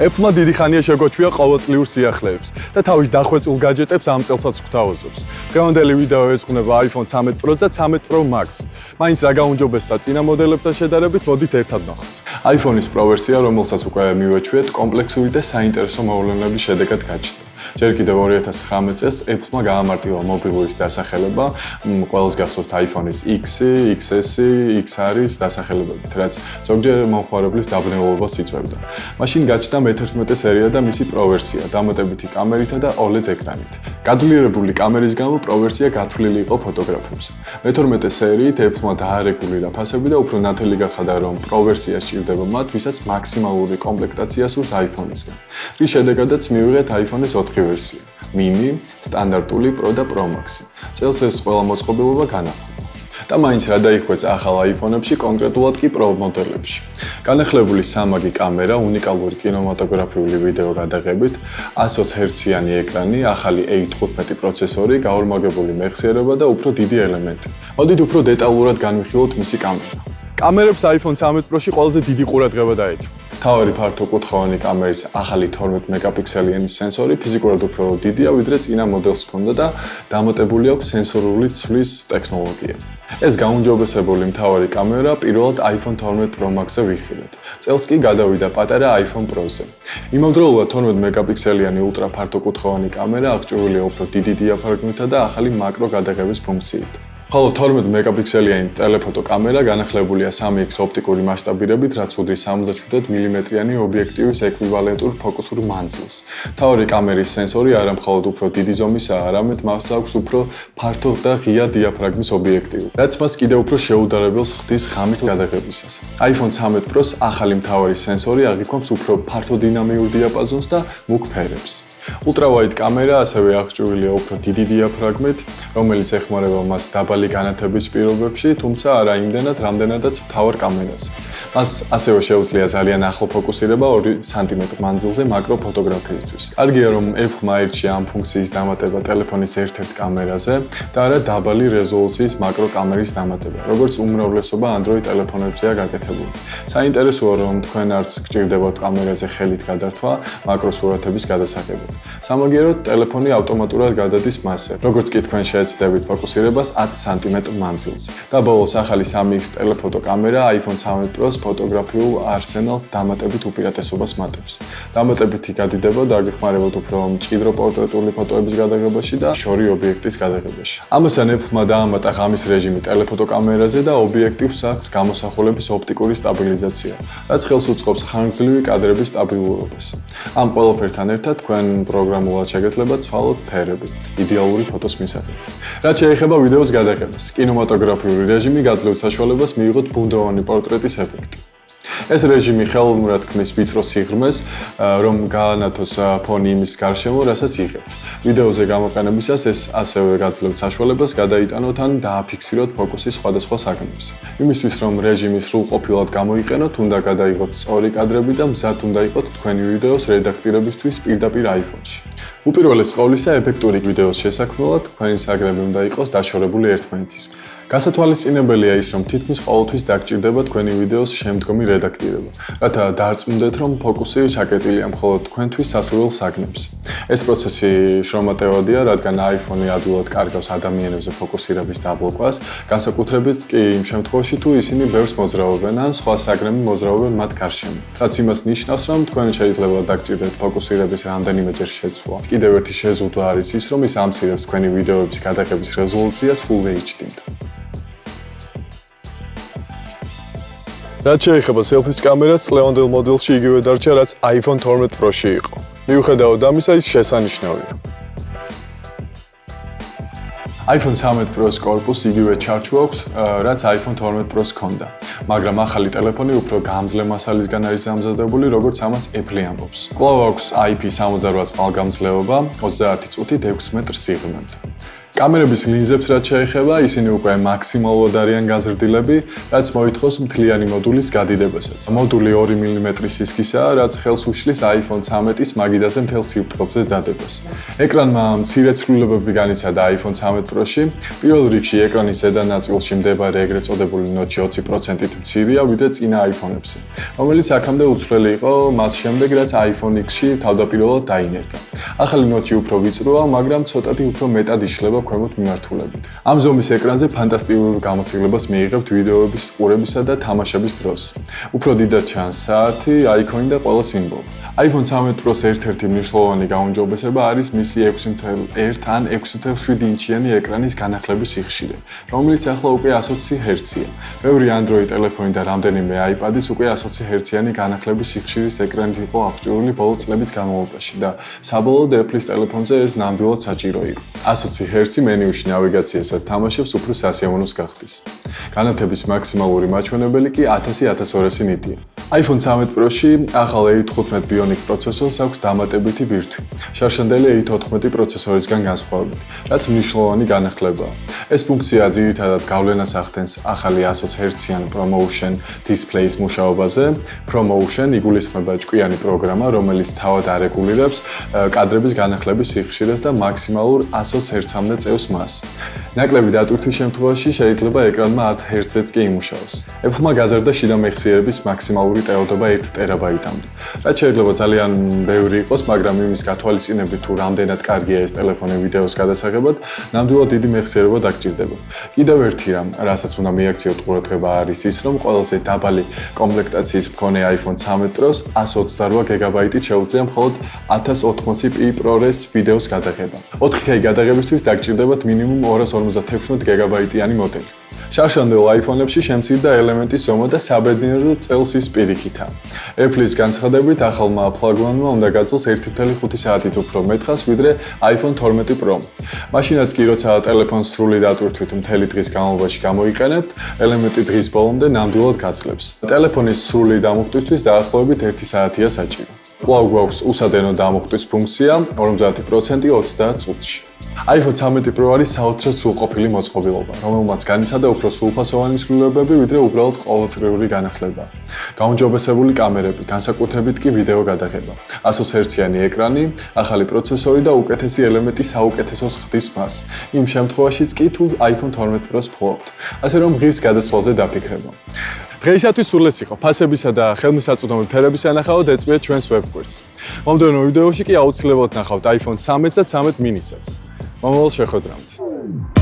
Apple-მა დიდი ხანია შეგოჩვია ყოველწლიურ სიახლეებს და თავის დახვეწულ გაჯეტებს ამ წელსაც გვთავაზობს. დღევანდელი ვიდეო ეძღვნება iPhone 13 Pro და 13 Pro Max. მაინც რა გაუნჯობესდა წინა მოდელებთან შედარებით, მოდით ერთად ნახოთ. iPhone-ის Pro ვერსია, რომელსაც უკვე მივაჩვიეთ, კომპლექსური და საინტერესო მოვლენების შედეგად გაჩნდა. ჯერ კიდევ 2019 წელს Apple-მა გაამარტივა მობილურის დასახელება, ყველას გახსოვთ iPhone-ის X, XS, XR-ის დასახელებებით, რაც ზოგჯერ მომხმარებლის დაბნელობას იწვევდა. მაშინ გაჩნდა მე-11 სერია და მისი Pro ვერსია, დამატებითი კამერითა და OLED ეკრანით. გადლიერებული კამერის გამო Pro ვერსია გათვლილი იყო ფოტოგრაფებს. მე-12 სერიით Apple-მა დაარეგულირა ფასები და უფრო ნათელი გახადა, რომ Pro ვერსია სჭირდება მათ, ვისაც მაქსიმალური კომპლექტაცია სურს iPhone-ისგან. რის შედეგადაც მივიღეთ iPhone-ის 4 4 ვერსია: mini, სტანდარტული, Pro და Pro Max. წელს ეს ყველა მოწყობილობა განახლდა. და მაინც რა დაიხვეწა ახალ iPhone-ებში, კონკრეტულად კი Pro მოდელებში. განახლებული სამაგი კამერა, უნიკალური კინემატოგრაფიული ვიდეო გადაღებით, 120 Hz-იანი ეკრანი, ახალი A15 პროცესორი, გაორმაგებული მეხსიერება და უფრო დიდი ელემენტი. მოდით უფრო დეტალურად განვიხილოთ მისი კამერა. კამერებს iPhone 13 Pro-ში ყველაზე დიდი ყურადღება დაეთმო. მთავარი ფართოკუთხოვანი კამერის ახალი 12 მეგაპიქსელიანი სენსორი ფიზიკურად უფრო დიდია ვიდრე წინა მოდელს ჰქონდა და დამატებული აქვს სენსორული ცვლის ტექნოლოგია. ეს გაუმჯობესებული მთავარი კამერა პირველად iPhone 12 Pro Max-ზე ვიხილეთ. წელს კი გადავიდა პატარა iPhone Pro-ზე. იმავდროულად 12 მეგაპიქსელიანი ультра ფართოკუთხოვანი კამერა აღჭურვილია უფრო დიდი დიაფრაგმითა და ახალი მაკრო გადაღების ფუნქციით. ხოლო 12 მეგაპიქსელიანი ტელეფოტო კამერა განახლებულია 3x ოპტიკური მასშტაბირებით, რაც უდრის 77 მმ-იანი ობიექტივის ეკვივალენტურ ფოკუსურ მანძილს. მთავარი კამერის სენსორი არა მხოლოდ უფრო დიდი ზომისაა, არამედ მას აქვს უფრო ფართო და ღია დიაფრაგმის ობიექტივი, რაც მას კიდევ უფრო შეუდარებელს ხდის ღამით გადაღებისას. iPhone 13 Pro-ს ახალი მთავარი სენსორი აღიქვამს უფრო ფართო დინამიურ დიაპაზონს და მუქ ფერებს. ultra-wide კამერა ასევე აღჭურვილია უფრო დიდი დიაფრაგმით, რომელიც ეხმარება მას დაბალი განათების პირობებში, თუმცა არა იმდენად, რამდენადაც მთავარ კამერას. მას ასევე შეუძლია ძალიან ახლო ფოკუსირება 2 სმ მანძილზე მაკრო ფოტოგრაფიისთვის. კარგია, რომ Apple-მა აირჩია ამ ფუნქციის დამატება ტელეფონის ერთ-ერთ კამერაზე და არა დაბალი რეზოლუციის მაკრო კამერის დამატება, როგორც უმრავლესობა Android ტელეფონებზეა გაკეთებული. საინტერესოა, რომ თქვენ არც გჭირდებათ კამერაზე ხელით გადართვა მაკრო სურათების გადასაღებად. სამაგიეროდ ტელეფონი ავტომატურად გადადის მასზე. როგორც კი თქვენ შეეცდებით ფოკუსირებას 10 სმ მანძილზე. და ბოლოს ახალი 3x ტელეფოტო კამერა iPhone 13 Pro-ს ფოტოგრაფიულ არსენალს დამატებით უპირატესობას მატებს. დამატებითი გადიდება დაგეხმარებათ უფრო მჭიდრო პორტრეტული ფოტოების გადაღებაში და შორი ობიექტის გადაღებაში. ამასთან Apple-მა დაამატა ღამის რეჟიმი ტელეფოტო კამერაზე და ობიექტივს აქვს გამოსახულების ოპტიკური სტაბილიზაცია, რაც ხელს უწყობს ხანგრძლივი კადრების სტაბილურობას. ამ ყველაფერთან ერთად თქვენ პროგრამულად შეგეძლებათ ცვალოთ ფერები იდეალური ფოტოს მისაღებად. რაც შეეხება ვიდეოს გადაღებას, კინემატოგრაფიული რეჟიმი გაძლევთ საშუალებას მიიღოთ ბუნდოვანი პორტრეტის ეფექტი. ეს რეჟიმი ხელოვნურად ქმნის ვიწრო სიღრმეს, რომ გაანათოს ფონი იმის გარშემო, რასაც იღებთ. ვიდეოზე გამოყენებისას ეს ასევე გაძლევთ საშუალებას გადაიტანოთ ან დააფიქსიროთ ფოკუსი სხვადასხვა საგნებზე. იმისთვის რომ რეჟიმი სრულყოფილად გამოიყენოთ, უნდა გადაიღოთ სწორი კადრები და მზად უნდა იყოთ თქვენი ვიდეოს რედაქტირებისთვის პირდაპირ iPhone-ში. უპირველეს ყოვლისა, ეფექტური ვიდეოს შესაქმნელად თქვენი საგნები უნდა იყოს დაშორებული ერთმანეთისგან. გასათვალისწინებელია ის, რომ თითქმის ყოველთვის დაგჭირდება თქვენი ვიდეოს შემდგომი რედაქტირება, რათა დარწმუნდეთ, რომ ფოკუსი ჩაკეტილია მხოლოდ თქვენთვის სასურველ საგნებს. ეს პროცესი შრომატევადია, რადგან iPhone-ი ადვილად კარგავს ადამიანებზე ფოკუსირების დაბლოკვას, განსაკუთრებით კი იმ შემთხვევაში, თუ ისინი ბევრს მოძრაობენ ან სხვა საგნები მოძრაობენ მათ გარშემო. რაც იმას ნიშნავს, რომ თქვენ შეიძლება დაგჭირდეთ ფოკუსირების რამდენიმეჯერ შეცვლა. კიდევ ერთი შეზღუდვა არის ის, რომ ის ამცირებს თქვენი ვიდეოების გადაღების რეზოლუციას Full HD-მდე. რაც შეეხება selfie-ს კამერას, წლევანდელ მოდელში იგივე დარჩა, რაც iPhone 12 Pro-ში იყო. მიუხედავად ამისა, ის შესანიშნავია. iPhone 13 Pro-ს корпуს იგივე ჩარჩო აქვს, რაც iPhone 12 Pro-ს ჰქონდა. მაგრამ ახალი ტელეფონი უფრო გამძლე მასალისგან არის დამზადებული, როგორც ამას Apple ამბობს. კვლავ აქვს IP 68 წყალგამძლეობა, 30 წუთით 6 მეტრს იღმენთ. კამერების ლინზებს რაც შეეხება, ისინი უკვე მაქსიმალურად არიან გაზრდილები, რაც მოითხოვს მთლიანი მოდულის გადიდებასაც. მოდული 2 მმ-ის სისქისაა, რაც ხელს უშლის iPhone 13-ის მაგიდაზე მთელ სიბრტყელზე დადებას. ეკრანმა მცირე ცვლილებები განიცადა iPhone 13 Pro-ში. პირველ რიგში ეკრანის ზედა ნაწილში მდებარე ეგრეთ წოდებული ნოჩი 20%-ით მცირეა ვიდრე წინა iPhone-ებზე, რომელიც აქამდე უცვლელი იყო მას შემდეგ, რაც iPhone X-ში თავდაპირველად დაინერგა. ახალი ნოჩი უფრო ვიწროა, მაგრამ ცოტათი უფრო მეტად იშლება ქვემოთ მიმართულებით. ამ ზომის ეკრანზე ფანტასტიკურ გამოსაღლებას მიიღებთ ვიდეოების ყურებისა და თამაშების დროს. უფრო დიდად ჩანს საათი, აიკონი და ყველა სიმბოლო. iPhone 13 Pro-ს ერთ-ერთი მნიშვნელოვანი გაუმჯობესება არის მისი 6.1 ან 6.7 ინჩიანი ეკრანის განახლების სიხშირე, რომელიც ახლა უკვე 120 Hz-ია. ბევრი Android ტელეფონი და რამდენიმე iPad-ის უკვე 120 Hz-იანი განახლების სიხშირის ეკრანით იყო აღჭურვილი ბოლო წლების განმავლობაში და საბოლოოდ Apple-ის ტელეფონზე ეს ნამდვილად საჭირო იყო. 120 Hz მენიუში ნავიგაციასა თამაშებს უფრო სასიამოვნოს გახდის. განათების მაქსიმალური მაჩვენებელი კი 1000-1200 ნიტია. iPhone 13 Pro-ში ახალ A15 Bionic პროცესორს აქვს დამატებითი ბირთვი. შარშანდელი A14 პროცესორისგან განსხვავებით, რაც მნიშვნელოვანი განახლებაა. ეს ფუნქცია ძირითადად გავლენას ახდენს ახალი 120 Hz-იან ProMotion Display-ის მუშაობაზე. ProMotion იგულისხმება ჭკვიანი პროგრამა, რომელიც თავად არეგულირებს კადრების განახლების სიხშირეს და მაქსიმალურ 120 Hz-მდე წევს მას. ნაკლები დატვირთვის შემთხვევაში შეიძლება ეკრანმა 10 Hz-ც კი იმუშაოს. Apple-მა გაზარდა შიდა მეხსიერების მაქსიმალური ტეოდობა 1 ტერაბაიტამდე. რაც შეიძლება ძალიან ბევრი იყოს, მაგრამ იმის გათვალისწინებით თუ რამდენად კარგია ეს ტელეფონი ვიდეოს გადასაღებად, ნამდვილად დიდი მეხსიერება დაგჭირდება. კიდევ ერთი რამ, რასაც უნდა მიაქციოთ ყურადღება არის ის, რომ ყველაზე დაბალი კომპლექტაციის მქონე iPhone 13 Pro-ს 128 GB-ით შეუძლია მხოლოდ 1080p ProRes ვიდეოს გადაღება. 4K გადაღებისთვის დაგჭირდებათ მინიმუმ 256 GB-იანი მოდელი. შარშანდელ iPhone-ებში შემცირდა ელემენტის ზომა და საბედნიერო წელს ის პირიქითა. Apple-ის განცხადებით, ახალმა ფლაგმანმა უნდა გაწოს 1.5 საათით უფრო მეტხას ვიდრე iPhone 12 Pro. მაშინაც კი როცა ტელეფონს სრული დატვირთვით მთელი დღის განმავლობაში გამოიყენებთ, ელემენტი დღის ბოლომდე ნამდვილად გაძლებს. ტელეფონის სრული დამუხტვისთვის დაახლოებით 1 საათია საჭირო. კვლავ გვაქვს უსადენო დამუხტვის ფუნქცია 50% 30 წუთში. iPhone 13 Pro არის საოცრად სრულყოფილი მოწყობილობა, რომელმაც განიცადა უფრო სრულფასოვანი სრულებები, ვიდრე უბრალოდ ყოველწლიური განახლება. გაუმჯობესებული კამერები, განსაკუთრებით კი ვიდეო გადაღება, 120 Hz-იანი ეკრანი, ახალი პროცესორი და უკეთესი ელემენტი საუკეთესოს ხდის მას. იმ შემთხვევაშიც კი თუ iPhone 12 Pro-ს ფლობთ, ასე რომ ღირს გადასვლაზე დაფიქრება. დღეისათვის სულ ეს იყო. ფასებისა და ხელმისაწვდომი ფერების ანახავად ეწვია ჩვენს ვებგვერდს. მომდევნო ვიდეოში კი აუცილებლად ნახავთ iPhone 13 და 13 mini-საც. მომავალ შეხვედრამდე.